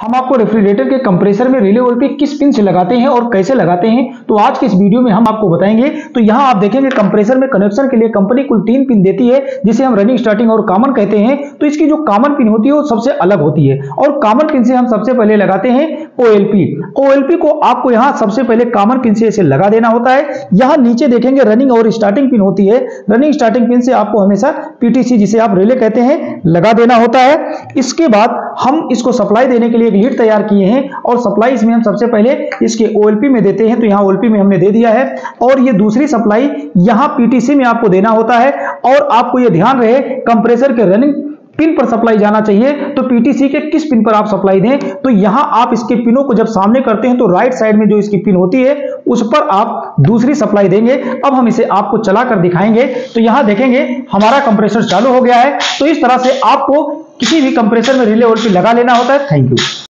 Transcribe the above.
हम आपको रेफ्रिजरेटर के कंप्रेसर में रिले वोल्ट पे किस पिन से लगाते हैं और कैसे लगाते हैं तो आज के इस वीडियो में हम आपको बताएँगे। तो यहाँ आप देखेंगे कंप्रेसर में कनेक्शन के लिए कंपनी कुल तीन पिन देती है, जिसे हम रनिंग स्टार्टिंग और कॉमन कहते हैं। तो इसकी जो कॉमन पिन होती है, वो सबसे अलग होती है। और कॉमन पिन से हम सबसे पहले लगाते हैं ओएलपी ओएलपी को आपको यहाँ सबसे पहले कॉमन पिन से इसे लगा देना होता है। यहाँ नीचे देखेंगे रनिंग और स्टार्टिंग पिन होती है। रनिंग स्टार्टिंग पिन से आपको हमेशा पीटीसी जिसे आप रिले कहते हैं लगा देना होता है। इसके बाद हम इसको सप्लाई देने के लिए एक लीड तैयार किए हैं और सप्लाई इसमें हम सबसे पहले इसके ओएलपी में देते हैं। तो यहाँ ओएलपी में हमने दे दिया है। और ये दूसरी सप्लाई यहाँ पीटीसी में आपको देना होता है। और आपको ये ध्यान रहे कंप्रेसर के रनिंग पिन पर सप्लाई जाना चाहिए। तो पीटीसी के किस पिन पर आप सप्लाई दें? तो यहाँ आप इसके पिनों को जब सामने करते हैं तो राइट साइड में जो इसकी पिन होती है उस पर आप दूसरी सप्लाई देंगे। अब हम इसे आपको चलाकर दिखाएँगे। तो यहाँ देखेंगे, हमारा कंप्रेसर चालू हो गया है। तो इस तरह से आपको किसी भी कंप्रेसर में रिले वोल्टी लगा लेना होता है। Thank you